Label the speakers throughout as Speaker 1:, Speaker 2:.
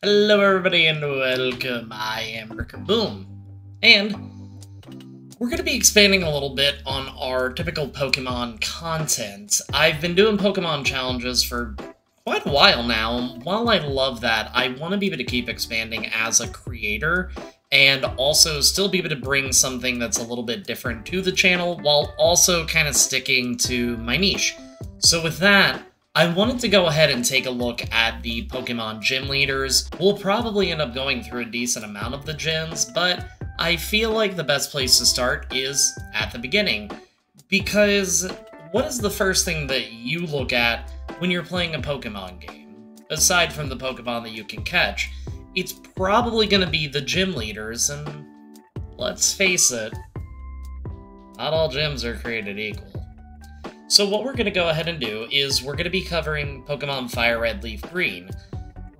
Speaker 1: Hello everybody and welcome, I am BrickerBoom. And we're going to be expanding a little bit on our typical Pokemon content. I've been doing Pokemon challenges for quite a while now. While I love that, I want to be able to keep expanding as a creator and also still be able to bring something that's a little bit different to the channel while also kind of sticking to my niche. So with that, I wanted to go ahead and take a look at the Pokemon gym leaders. We'll probably end up going through a decent amount of the gyms, but I feel like the best place to start is at the beginning. Because what is the first thing that you look at when you're playing a Pokemon game? Aside from the Pokemon that you can catch, it's probably going to be the gym leaders, and let's face it, not all gyms are created equal. So what we're going to go ahead and do is we're going to be covering Pokemon Fire Red Leaf Green.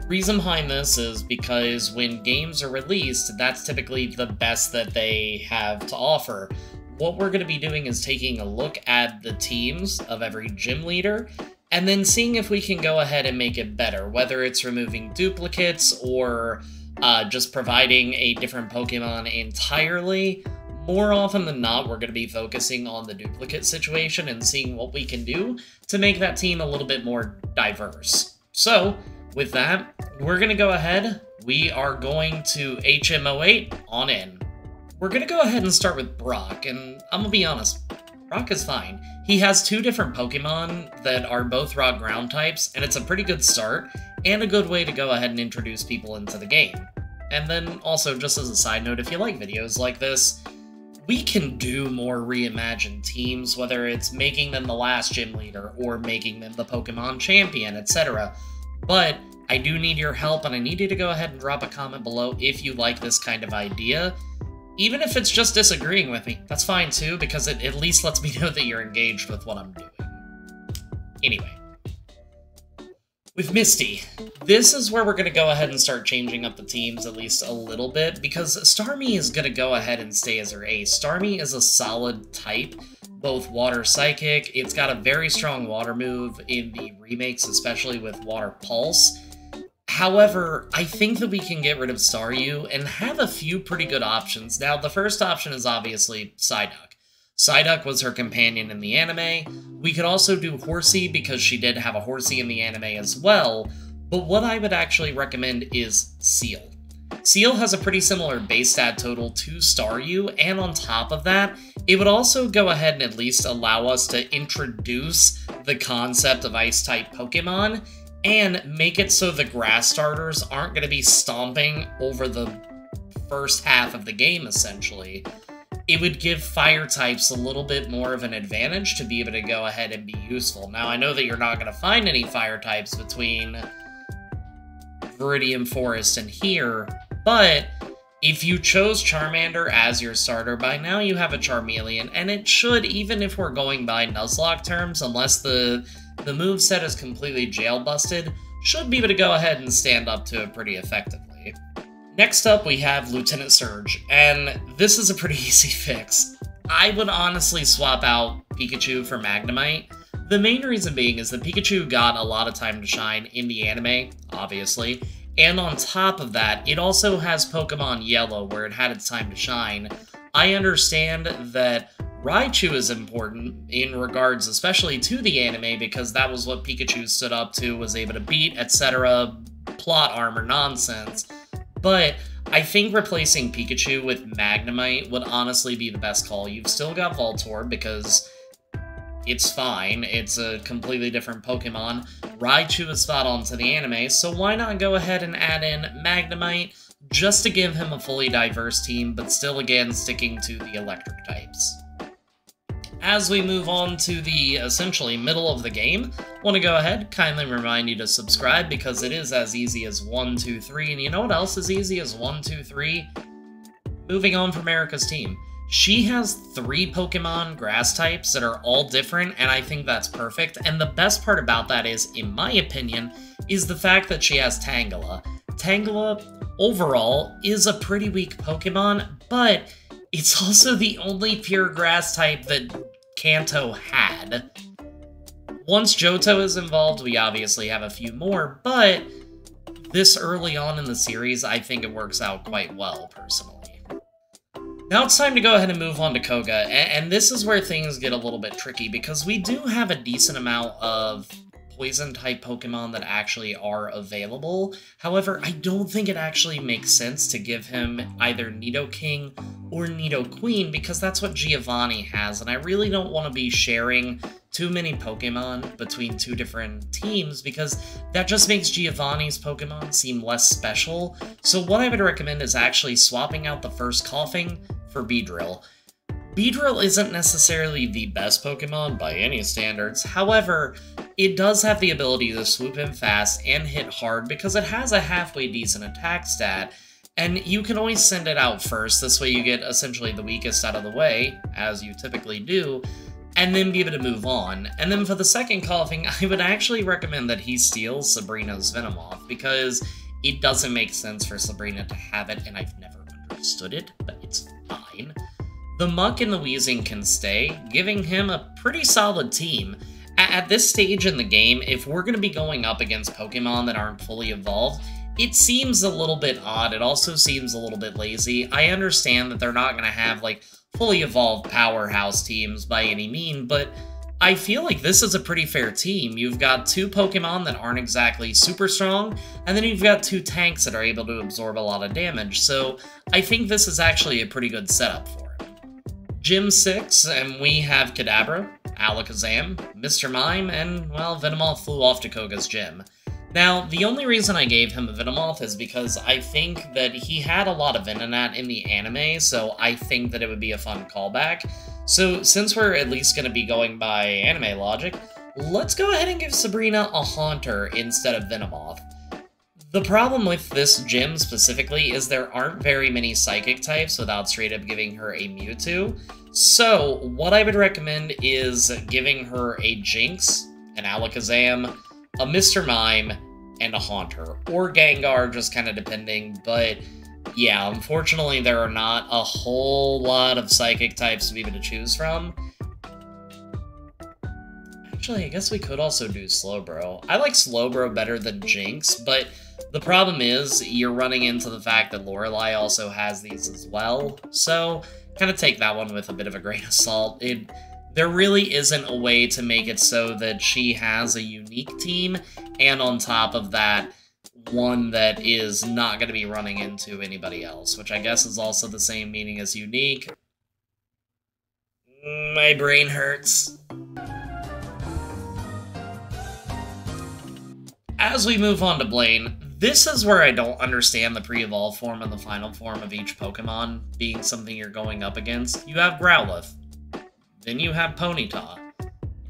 Speaker 1: Reason behind this is because when games are released, that's typically the best that they have to offer. What we're going to be doing is taking a look at the teams of every gym leader and then seeing if we can go ahead and make it better, whether it's removing duplicates or uh, just providing a different Pokemon entirely more often than not, we're going to be focusing on the duplicate situation and seeing what we can do to make that team a little bit more diverse. So, with that, we're going to go ahead. We are going to HMO8 on in. We're going to go ahead and start with Brock, and I'm going to be honest, Brock is fine. He has two different Pokemon that are both rock ground types, and it's a pretty good start, and a good way to go ahead and introduce people into the game. And then also, just as a side note, if you like videos like this, we can do more reimagined teams, whether it's making them the last gym leader or making them the Pokemon champion, etc. But I do need your help, and I need you to go ahead and drop a comment below if you like this kind of idea. Even if it's just disagreeing with me, that's fine too, because it at least lets me know that you're engaged with what I'm doing. Anyway, with Misty, this is where we're going to go ahead and start changing up the teams at least a little bit, because Starmie is going to go ahead and stay as her ace. Starmie is a solid type, both Water Psychic, it's got a very strong Water move in the remakes, especially with Water Pulse. However, I think that we can get rid of Staryu and have a few pretty good options. Now, the first option is obviously Psyduck. Psyduck was her companion in the anime. We could also do Horsea because she did have a Horsea in the anime as well, but what I would actually recommend is Seel. Seel has a pretty similar base stat total to Staryu, and on top of that, it would also go ahead and at least allow us to introduce the concept of Ice-type Pokemon, and make it so the grass starters aren't going to be stomping over the first half of the game, essentially it would give fire types a little bit more of an advantage to be able to go ahead and be useful. Now, I know that you're not going to find any fire types between Viridian Forest and here, but if you chose Charmander as your starter, by now you have a Charmeleon, and it should, even if we're going by Nuzlocke terms, unless the, the move set is completely jail busted, should be able to go ahead and stand up to it pretty effectively. Next up, we have Lieutenant Surge, and this is a pretty easy fix. I would honestly swap out Pikachu for Magnemite. The main reason being is that Pikachu got a lot of time to shine in the anime, obviously, and on top of that, it also has Pokemon Yellow, where it had its time to shine. I understand that Raichu is important in regards especially to the anime, because that was what Pikachu stood up to, was able to beat, etc., plot armor nonsense. But I think replacing Pikachu with Magnemite would honestly be the best call. You've still got Voltorb because it's fine. It's a completely different Pokemon. Raichu is spot on to the anime, so why not go ahead and add in Magnemite just to give him a fully diverse team, but still again sticking to the electric types. As we move on to the essentially middle of the game, want to go ahead, kindly remind you to subscribe because it is as easy as 1, 2, 3, and you know what else is easy as 1, 2, 3? Moving on from Erika's team. She has three Pokemon grass types that are all different, and I think that's perfect. And the best part about that is, in my opinion, is the fact that she has Tangela. Tangela, overall, is a pretty weak Pokemon, but it's also the only pure grass type that Kanto had. Once Johto is involved, we obviously have a few more, but this early on in the series, I think it works out quite well, personally. Now it's time to go ahead and move on to Koga, and, this is where things get a little bit tricky, because we do have a decent amount of poison-type Pokemon that actually are available. However, I don't think it actually makes sense to give him either Nidoking or Nidoqueen, because that's what Giovanni has, and I really don't want to be sharing too many Pokemon between two different teams, because that just makes Giovanni's Pokemon seem less special. So what I would recommend is actually swapping out the first Koffing for Beedrill. Beedrill isn't necessarily the best Pokemon by any standards, however, it does have the ability to swoop in fast and hit hard because it has a halfway decent attack stat, and you can always send it out first, this way you get essentially the weakest out of the way, as you typically do, and then be able to move on. And then for the second Koffing, I would actually recommend that he steals Sabrina's Venomoth, because it doesn't make sense for Sabrina to have it, and I've never understood it, but it's fine. The Muk and the Weezing can stay, giving him a pretty solid team, at this stage in the game, if we're going to be going up against Pokemon that aren't fully evolved, it seems a little bit odd. It also seems a little bit lazy. I understand that they're not going to have, like, fully evolved powerhouse teams by any mean, but I feel like this is a pretty fair team. You've got two Pokemon that aren't exactly super strong, and then you've got two tanks that are able to absorb a lot of damage, so I think this is actually a pretty good setup for him. Gym 6, and we have Kadabra, Alakazam, Mr. Mime, and, well, Venomoth flew off to Koga's gym. Now, the only reason I gave him a Venomoth is because I think that he had a lot of Venonat in the anime, so I think that it would be a fun callback. So, since we're at least going to be going by anime logic, let's go ahead and give Sabrina a Haunter instead of Venomoth. The problem with this gym specifically is there aren't very many Psychic types without straight up giving her a Mewtwo, so, what I would recommend is giving her a Jynx, an Alakazam, a Mr. Mime, and a Haunter. Or Gengar, just kind of depending, but yeah, unfortunately there are not a whole lot of Psychic types to be able to choose from. Actually, I guess we could also do Slowbro. I like Slowbro better than Jynx, but the problem is you're running into the fact that Lorelei also has these as well, so kind of take that one with a bit of a grain of salt. It there really isn't a way to make it so that she has a unique team, and on top of that, one that is not going to be running into anybody else, which I guess is also the same meaning as unique. My brain hurts. As we move on to Blaine, this is where I don't understand the pre-evolved form and the final form of each Pokemon being something you're going up against. You have Growlithe. Then you have Ponyta.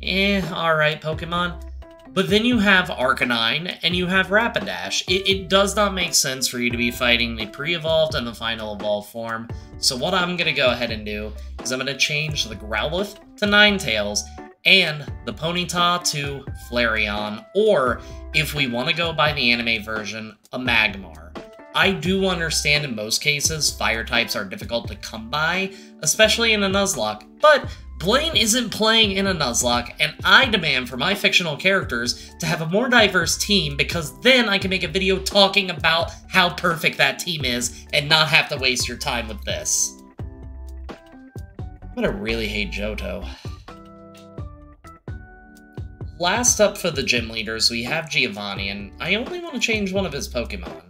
Speaker 1: Eh, alright, Pokemon. But then you have Arcanine, and you have Rapidash. It, it does not make sense for you to be fighting the pre-evolved and the final evolved form. So what I'm going to go ahead and do is I'm going to change the Growlithe to Ninetales, and the Ponyta to Flareon, or if we want to go by the anime version, a Magmar. I do understand in most cases fire types are difficult to come by, especially in a Nuzlocke, but Blaine isn't playing in a Nuzlocke, and I demand for my fictional characters to have a more diverse team because then I can make a video talking about how perfect that team is and not have to waste your time with this. I'm gonna really hate Johto. Last up for the gym leaders, we have Giovanni, and I only want to change one of his Pokemon.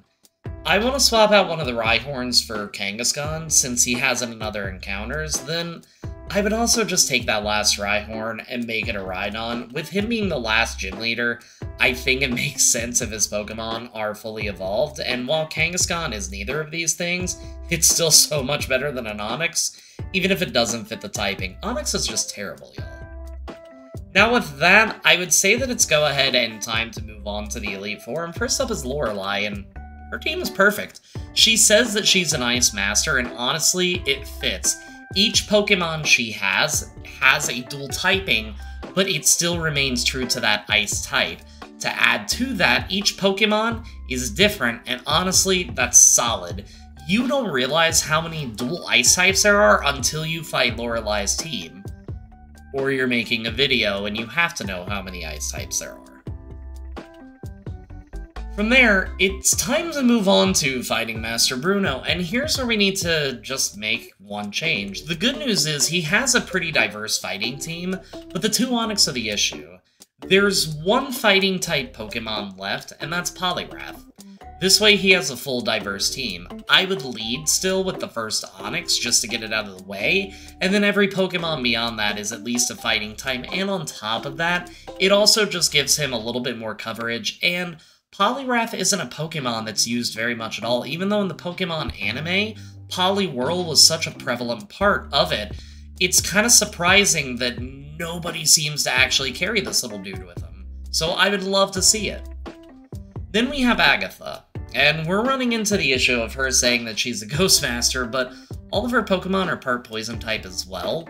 Speaker 1: I want to swap out one of the Rhyhorns for Kangaskhan, since he hasn't in other encounters, then I would also just take that last Rhyhorn and make it a Rhydon. With him being the last gym leader, I think it makes sense if his Pokemon are fully evolved, and while Kangaskhan is neither of these things, it's still so much better than an Onix, even if it doesn't fit the typing. Onix is just terrible, y'all. Now with that, I would say that it's go ahead and time to move on to the Elite Four, and first up is Lorelei, and her team is perfect. She says that she's an Ice Master, and honestly, it fits. Each Pokemon she has has a dual typing, but it still remains true to that Ice type. To add to that, each Pokemon is different, and honestly, that's solid. You don't realize how many dual Ice types there are until you fight Lorelei's team or you're making a video and you have to know how many ice types there are. From there, it's time to move on to fighting Master Bruno, and here's where we need to just make one change. The good news is he has a pretty diverse fighting team, but the two Onix are the issue. There's one fighting type Pokemon left, and that's Poliwrath. This way he has a full diverse team. I would lead still with the first Onix just to get it out of the way, and then every Pokemon beyond that is at least a fighting type, and on top of that, it also just gives him a little bit more coverage, and Poliwrath isn't a Pokemon that's used very much at all, even though in the Pokemon anime, Poliwhirl was such a prevalent part of it. It's kind of surprising that nobody seems to actually carry this little dude with them. So I would love to see it. Then we have Agatha. And we're running into the issue of her saying that she's a Ghost Master, but all of her Pokemon are part Poison type as well.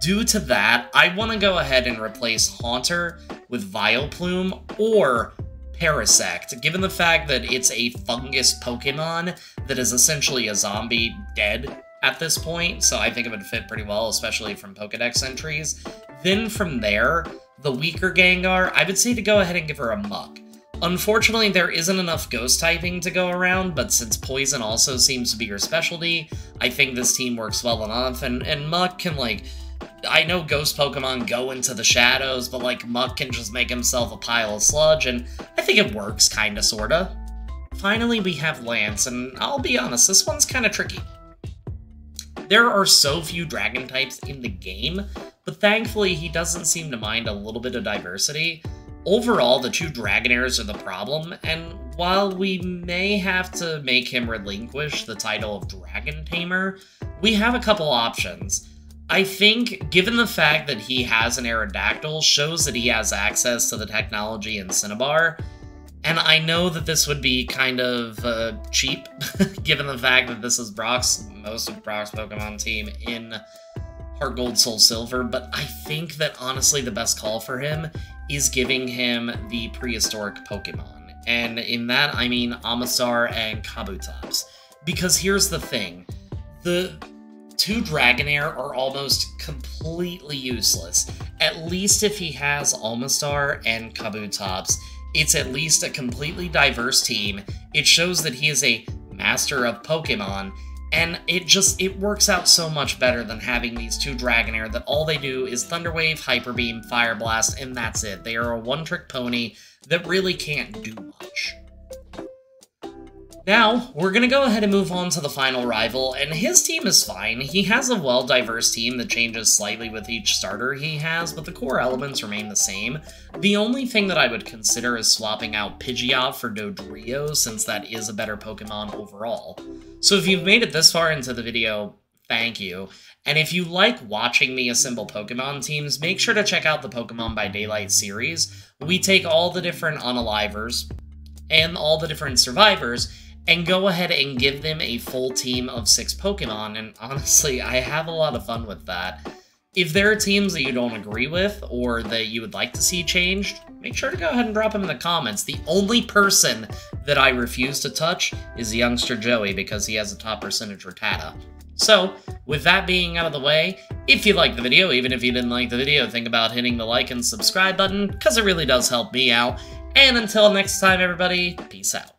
Speaker 1: Due to that, I want to go ahead and replace Haunter with Vileplume or Parasect, given the fact that it's a fungus Pokemon that is essentially a zombie dead at this point, so I think it would fit pretty well, especially from Pokedex entries. Then from there, the weaker Gengar, I would say to go ahead and give her a Muk. Unfortunately, there isn't enough ghost typing to go around, but since poison also seems to be your specialty, I think this team works well enough, and, and Muk can, like, I know ghost Pokemon go into the shadows, but, like, Muk can just make himself a pile of sludge, and I think it works, kinda, sorta. Finally, we have Lance, and I'll be honest, this one's kinda tricky. There are so few dragon types in the game, but thankfully he doesn't seem to mind a little bit of diversity, Overall, the two Dragonairs are the problem, and while we may have to make him relinquish the title of Dragon Tamer, we have a couple options. I think, given the fact that he has an Aerodactyl, shows that he has access to the technology in Cinnabar, and I know that this would be kind of uh, cheap, given the fact that this is Brock's, most of Brock's Pokemon team in Heart Gold Soul Silver, but I think that honestly the best call for him is giving him the prehistoric Pokemon. And in that, I mean Omastar and Kabutops. Because here's the thing. The two Dragonair are almost completely useless. At least if he has Omastar and Kabutops, it's at least a completely diverse team. It shows that he is a master of Pokemon, and it just, it works out so much better than having these two Dragonair that all they do is Thunder Wave, Hyper Beam, Fire Blast, and that's it. They are a one-trick pony that really can't do much. Now, we're to go ahead and move on to the final rival, and his team is fine. He has a well-diverse team that changes slightly with each starter he has, but the core elements remain the same. The only thing that I would consider is swapping out Pidgeot for Dodrio, since that is a better Pokemon overall. So if you've made it this far into the video, thank you. And if you like watching me assemble Pokemon teams, make sure to check out the Pokemon by Daylight series. We take all the different Unalivers and all the different survivors and go ahead and give them a full team of six Pokemon, and honestly, I have a lot of fun with that. If there are teams that you don't agree with, or that you would like to see changed, make sure to go ahead and drop them in the comments. The only person that I refuse to touch is Youngster Joey, because he has a top percentage Rattata. So, with that being out of the way, if you liked the video, even if you didn't like the video, think about hitting the like and subscribe button, because it really does help me out. And until next time, everybody, peace out.